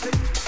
Satan.